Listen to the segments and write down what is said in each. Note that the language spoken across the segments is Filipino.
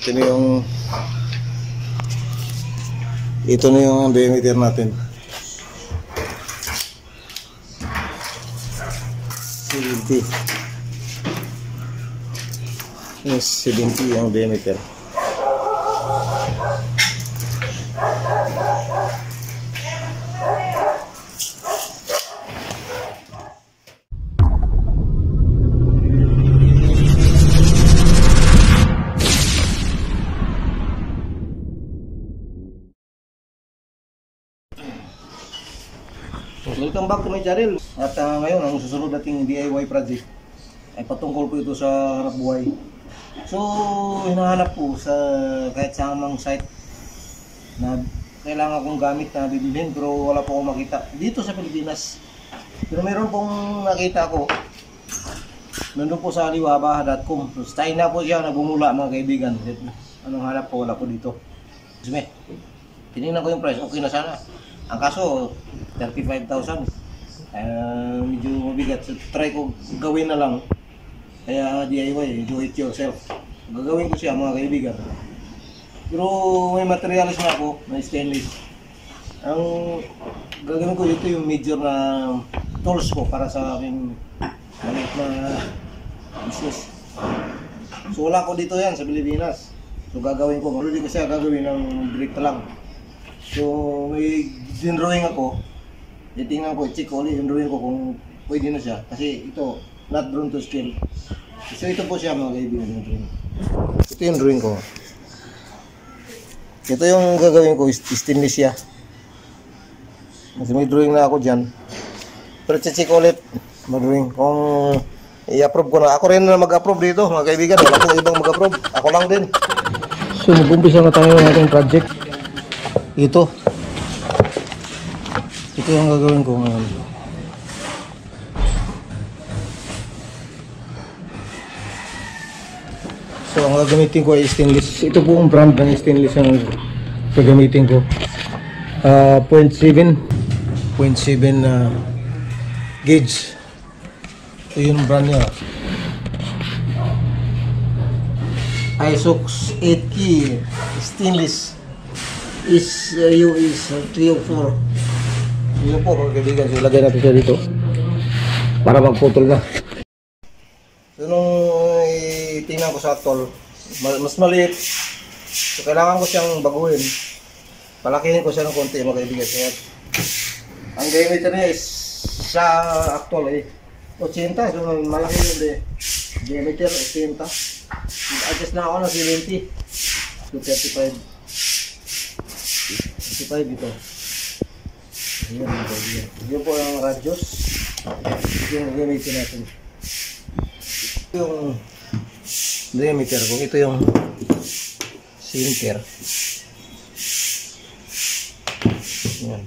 Ito na yung ito na yung diameter natin. 70. Yes, 70 ang diameter. My channel. At ah, ngayon, ang susunod nating DIY project ay patungkol po ito sa harap buhay. So, hinahanap po sa kahit sa amang site na kailangan kong gamit na bibilhin pero wala po akong makita dito sa Pilipinas. Pero meron pong nakita ko nandun po sa aliwabaha.com. So, China po siya nagbumula mga kaibigan. Anong hanap po? Wala po dito. Sige, tinignan ko yung price. Okay na sana. Ang kaso, 35,000. Uh, medyo mabigat. So, try ko gawin na lang. Kaya DIY, do it yourself. Gagawin ko siya mga kaibigan. Pero may materials na ako, na stainless. Ang gagawin ko ito yung major na tools ko para sa aking maliit na business. So wala ko dito yan sa Pilipinas. So gagawin ko, malulit ko siya gagawin ng brick lang. So may dinrawing ako. Titingnan ko, check ko ulit yung drawing ko kung pwede na siya. Kasi ito, not drawn to scale. So ito po siya mga kaibigan yung drawing. Ito yung drawing ko. Ito yung gagawin ko, stainless siya. Kasi may drawing na ako dyan. Pero check ko ulit, mag-drawing. Kung i-approve ko na. Ako rin na mag-approve dito, mga kaibigan. Wala pong ibang mag-approve. Ako lang din. So, mag-umpisa na tayo ng ating project. Ito. Ito yung gagawin ko ngayon. So, ang gagamitin ko ay stainless. Ito po ang brand ng stainless ang gagamitin ko. Ah, 0.7 0.7 na gauge. Ito yung brand niya. Isox 8 key stainless is uh, yung is uh, 304. Yun po mga kaibigan. So, ilagay natin siya dito. Para magputol na. So, nung itingnan ko sa tol, ma- mas maliit. So, kailangan ko siyang baguhin. Palakihin ko siya ng konti mga kaibigan. Kaya, ang diameter niya is sa actual eh. 80. So, malaki yun eh. Diameter 80. Adjust na ako ng 70. So, 35. 35 ito. Ayan kaibigan. Yun po ang radius. Yung gamitin natin. Yung diameter kung ito yung center. Yan.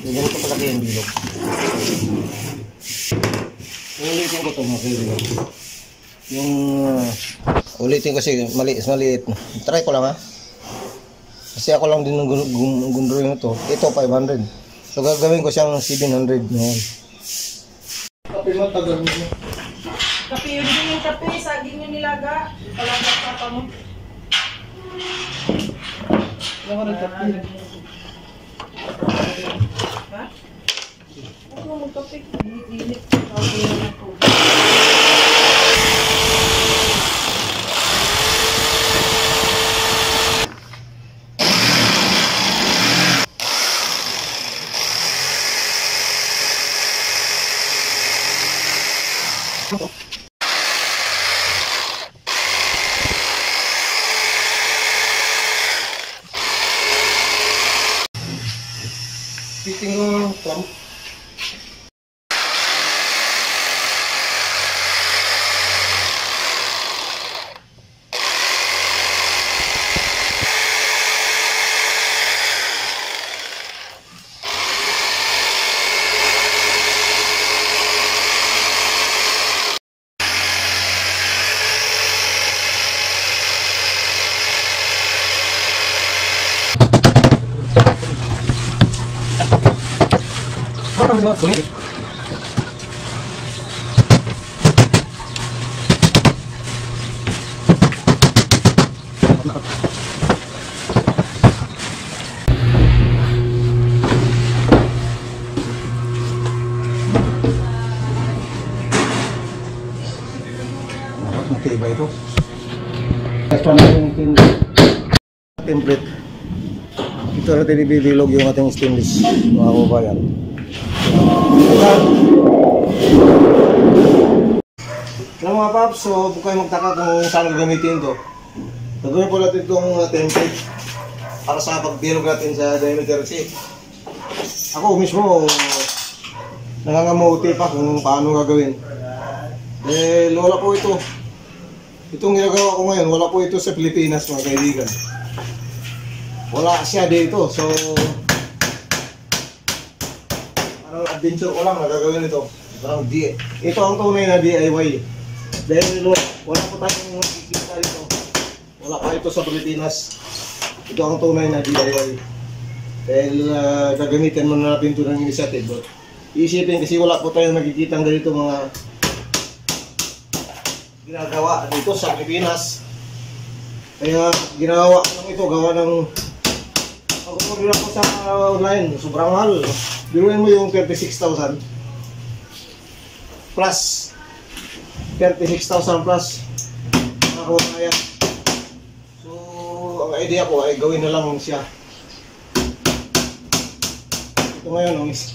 Yung ganito palaki yung bilog. Ulitin ko ito mga kaibigan. Yung uh, ulitin ko kasi mali, maliit. Try ko lang ha. Kasi ako lang din ng gun- gun- gundruin ito. Ito 500. So gagawin ko siyang 700 ngayon. Kape mo tagal mo. Kape yun din yung kape, saging yung nilaga. Palagak papa mo. Wala ka ng kape. Ha? Huwag mo magkape. Init-init. Tawag mo na fuck. iba ito. Ito na yung template. Ito natin ibibilog yung ating stainless mga kababayan. Alam mga paps, so huwag kayo magtaka kung saan gagamitin to. Gagawin po natin itong uh, template para sa pagbilog natin sa diameter C. Ako mismo, nangangamuti pa kung paano gagawin. Eh, wala po ito. Itong ginagawa ko ngayon, wala po ito sa Pilipinas mga kaibigan. Wala siya dito, so parang adventure ko lang na gagawin ito. Parang di Ito ang tunay na DIY. Dahil wala po tayong makikita dito. Wala pa ito sa Pilipinas. Ito ang tunay na DIY. Dahil uh, gagamitin mo na natin ito ng initiative. Isipin kasi wala po tayong nakikita ganito mga ginagawa dito sa Pilipinas. Kaya ginawa ko lang ito, gawa ng pag order ako sa online, sobrang mahal. Biruin mo yung 36,000 plus 36,000 plus ako kaya. So, ang idea ko ay gawin na lang siya. Ito ngayon, is-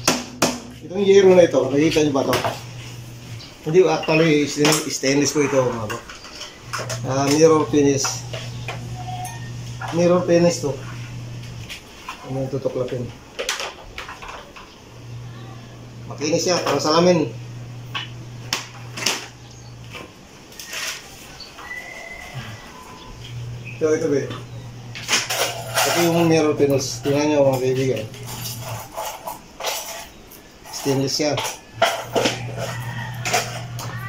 itong yero na ito, nakikita niyo ba ito? Hindi, actually, stain- stainless ko ito. Mga bro. Ah, mirror finish. Mirror finish to. Ano yung tutuklapin? Makinis siya, parang salamin. Ito, ito be. Ito yung mirror finish. Tingnan niyo mga kaibigan. Stainless siya.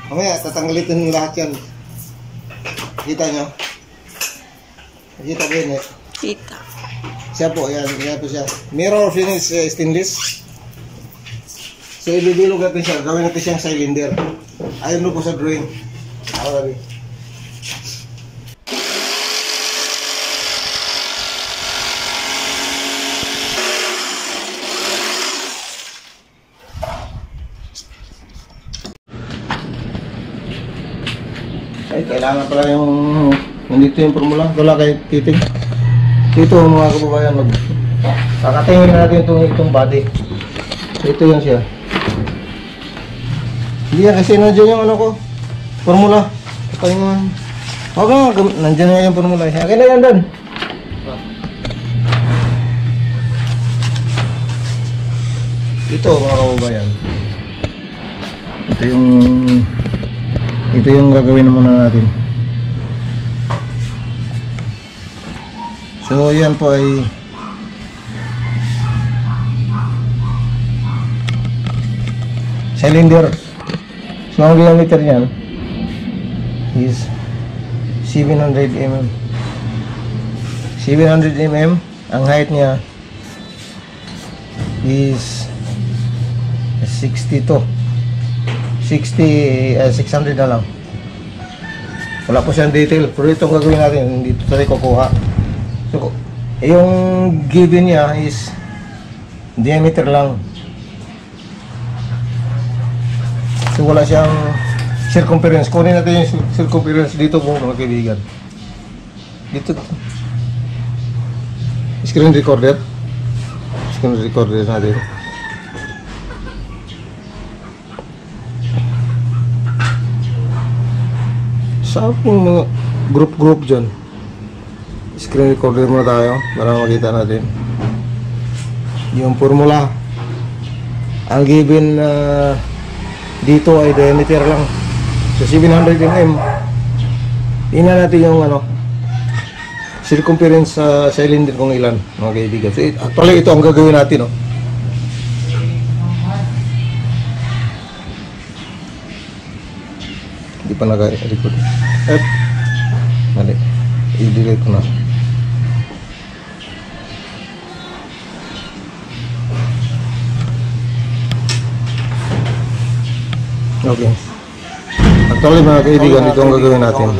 Mamaya, tatanggalin yung lahat yan. Kita nyo? Kita ba yun eh? Kita. Siya po, yan. Yan po siya. Mirror finish eh, stainless. So, ibibilog natin siya. Gawin natin siyang cylinder. Ayun mo po sa drawing. Ako sabi. Ay, kailangan pala yung nandito yung formula. Wala kay titing. Dito mga kababayan, mag kakatingin natin itong, itong body. Ito yan siya. Hindi yan kasi nandiyan yung ano ko. Formula. Ito yung... Huwag nga, nandiyan nga yung formula. Akin na yan doon. Ito mga kababayan. Ito yung... Ito yung gagawin muna natin. So yan po ay cylinder. Ang diameter niyan is 700 mm. 700 mm ang height niya is 62 60 uh, 600 na lang. Wala po siyang detail pero itong gagawin natin hindi ito tayo kukuha. So yung given niya is diameter lang so wala siyang circumference kunin natin yung circumference dito po mga kaibigan dito screen recorder screen recorder natin Saan pong mga group-group dyan? Screen recorder muna tayo para makita natin. Yung formula. Ang given na dito ay diameter lang. So 700 mm. Tingnan natin yung ano circumference sa cylinder kung ilan mga kaibigan. So, actually ito ang gagawin natin. Oh. Hindi pa naka-record. Eh, mali. I-delete ko na. Okay. Actually mga kaibigan, ito ang gagawin natin.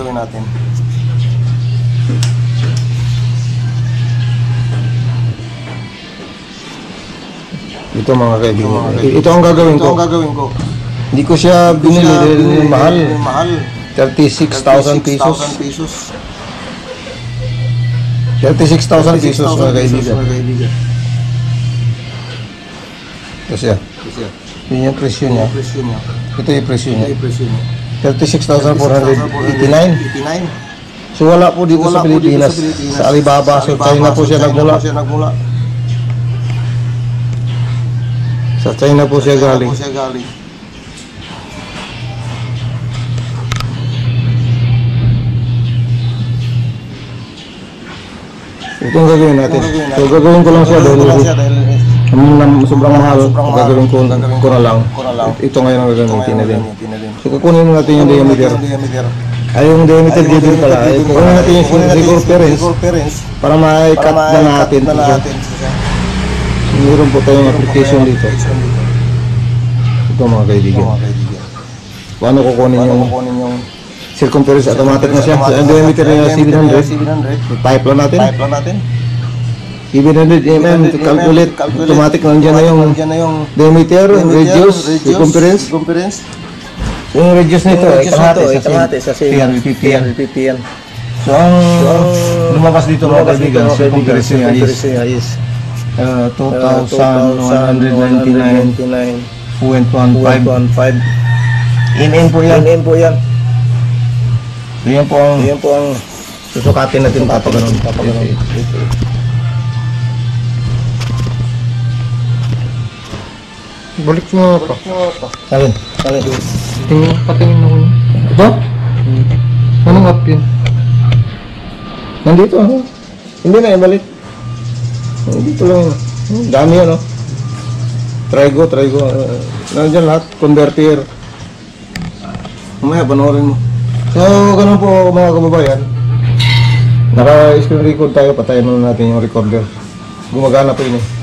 Ito mga kaibigan. Ito ang gagawin ko. Hindi ko siya binili dahil mahal. 36,000 pesos. 36,000 pesos mga kaibigan. Ito siya. Ito siya. Yun yung presyo niya. presyo niya. Ito yung presyo niya. Ay, presyo niya. 36,489. 89. So wala po dito sa Pilipinas. Sa Alibaba. So China po siya nagmula. siya nagmula. Sa China po siya galing. Po siya galing. Ito ang gagawin natin. Ito So gagawin ko lang siya dahil Dahil Naman na sobrang mahal, gagawin ko, ko na lang. na. Ito ngayon ang gagamitin gagamitin natin. So kukunin natin yung diameter. Ay yung diameter dito pala. Ay kukunin natin yung circumference para ma-cut na natin. na siya. Meron po tayong application dito. Application dito. Ito mga kaibigan. Paano kukunin yung circumference automatic na siya. So, ang diameter niya 700. 700. Type lang natin. Type lang natin. 700 mm to calculate. Automatic nandiyan na yung na yung diameter, radius, circumference. circumference. Yung radius nito, Yung ay radius kalahati sa kalahati sa 350 350 yan. So ang lumabas dito mga kaibigan, circumference niya is uh, 2,199.15. 2,199.15 mm po yan. Yan po yan. So yan po ang Yan po ang susukatin natin papaganon. Papaganon. Balik mo pa. Alin? Alin? Tingin, patingin ako. Ito? Anong app yun? Nandito ano? Hindi na ibalik. Dito lang yun. Hmm, Dami yan oh. Trigo, trigo. Uh, nandiyan lahat. Converter. Mamaya panoorin mo. So, ganun po mga kababayan. Naka-screen record tayo. Patayin muna natin yung recorder. Gumagana pa yun eh.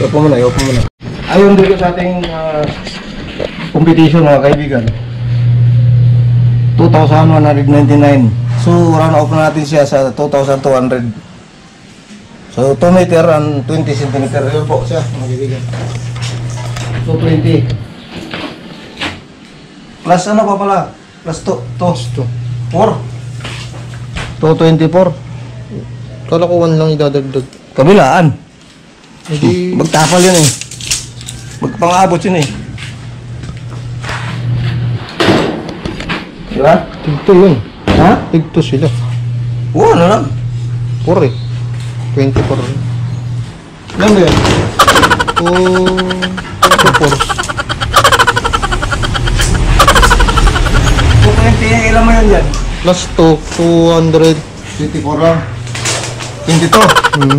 Ipo muna, ipo muna. Ayun dito sa ating ah, competition mga kaibigan. 2,199. So, round off na natin siya sa 2,200. So, 2 meter and 20 centimeter. Yun po siya, mga kaibigan. So, 20. Plus ano pa pala? Plus 2. 2. 4. 224. Kala ko one lang idadagdag. Kabilaan. Hindi, Magtapal yun eh. Magpang-abot yun eh. Di ba? tigto yun. Ha? Tigto sila. Oo, ano lang. 4 eh. 24. Ilan ba yun? 2, 220, ilan mo yun dyan? plus 2, 200. 24 lang. 22. Hmm.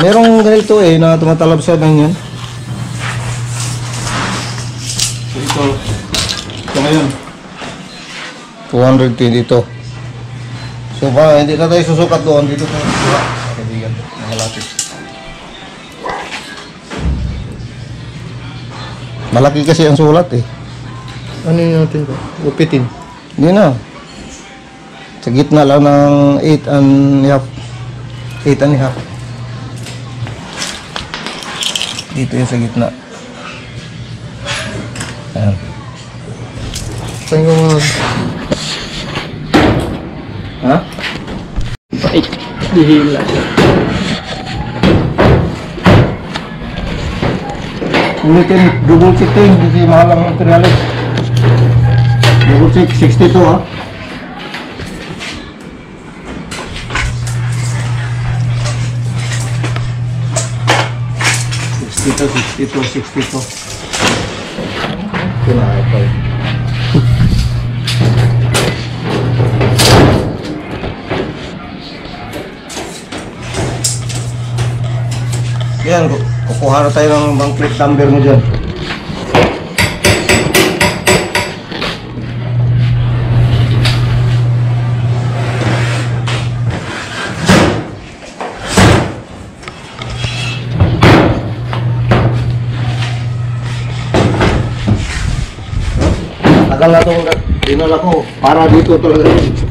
Merong ganito eh, na tumatalab sa ganyan. So ito, ito ngayon. 222. So pa, hindi na tayo susukat doon. Dito tayo susukat. Kaibigan, mga lapis. Malaki kasi ang sulat eh. Ano yun natin ba? Gupitin. Hindi na. Sa gitna lang ng 8 and half. 8 and half. Dito yung sa gitna. Ayan. Saan ko mga... Ha? Ay, dihila. Ulitin, double yun kasi mahal ang materialis. Double check, 62 ha. Sixty-two, sixty-two, sixty-two. Pinakapal. Yan, ku- kukuha na tayo ng bang plate number mo dyan. Tagal na itong dinala ko para dito talaga. gitna.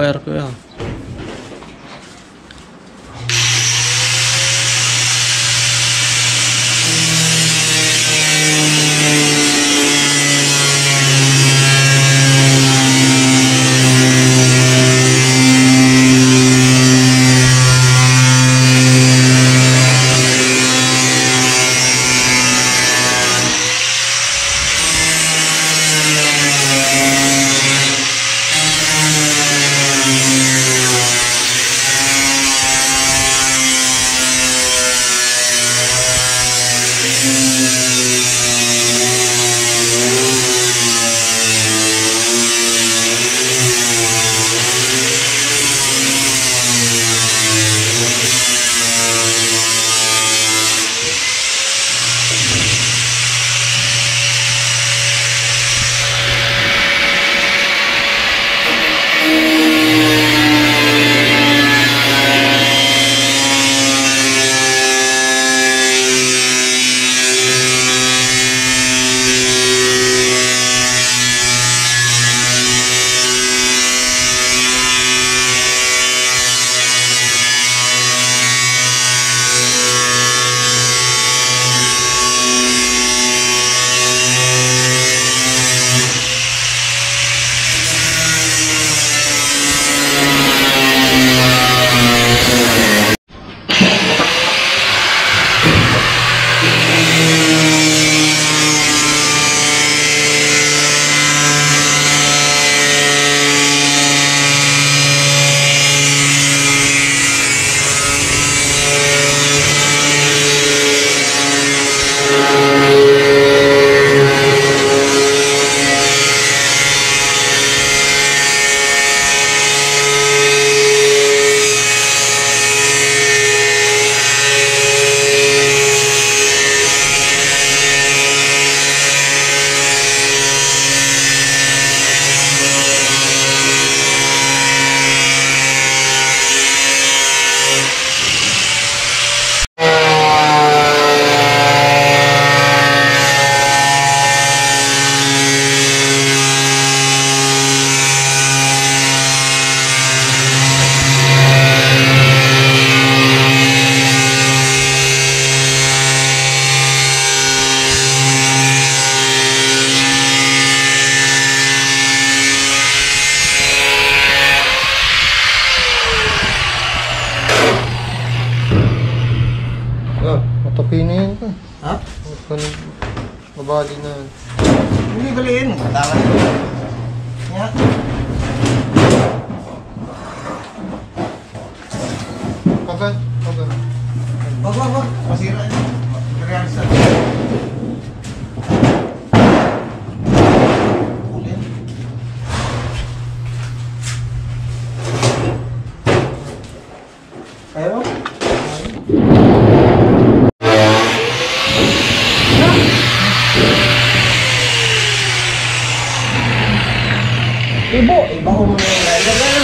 പോയിറക്കുക Na- Mabali na. Hindi baliin. Tama na. Nga. Pagan, pagan. Wag, wag, wag. Masira yun. Materialis na. Ulin. Kayo? Ibo, iba ko yung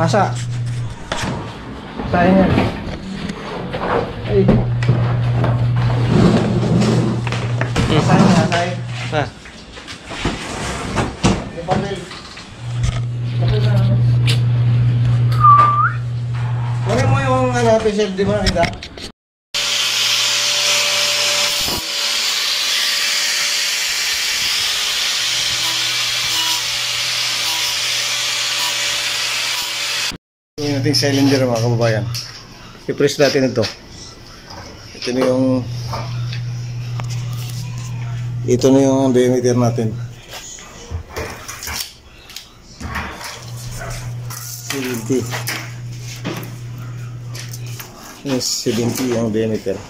Hasa. Sayang yan. Ay. Sayang nga, sayang. Ah. Yung papel. Kunin mo yung ano, pencil, di mo nakita? Yung ating cylinder mga kababayan. I-press natin ito. Ito na yung ito na yung diameter natin. 70. Yes, 70 ang diameter.